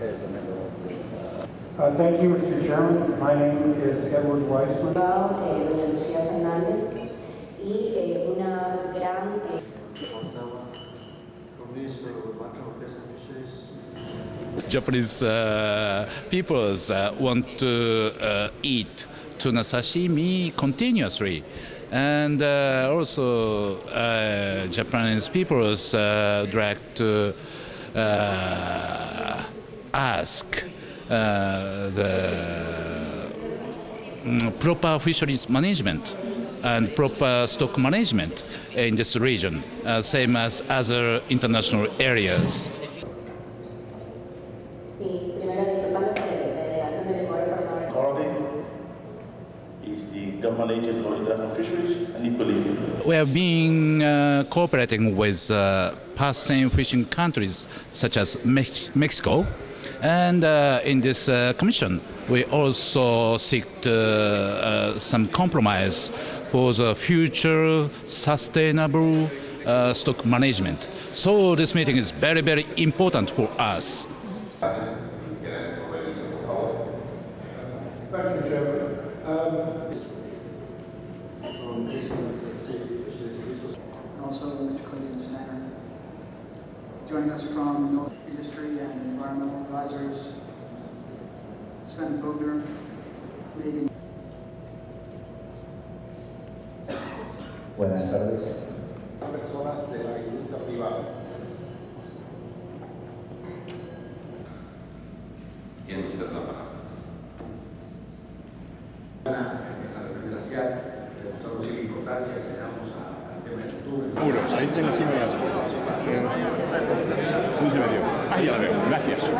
as a member of the uh, Thank you, Mr. Chairman. My name is Edward Weissman. eh, doña Lucía Fernández y eh, una gran eh, Japanese uh, peoples uh, want to uh, eat tuna sashimi continuously. And uh, also, uh, Japanese peoples uh, like to uh, ask uh, the mm, proper fisheries management and proper stock management in this region, uh, same as other international areas. Is the for international fisheries and equally We have been uh, cooperating with uh, past-same fishing countries such as Mex- Mexico, and uh, in this uh, commission, we also seek uh, uh, some compromise for the future sustainable uh, stock management. So this meeting is very, very important for us. Joining us from North Industry and Environmental Advisors, Sven Vogner, Megan Buenas tardes. personas de la industria privada. Tiene usted la palabra. Esta representación, nosotros sin importancia ¿Cómo ya la veo. Gracias.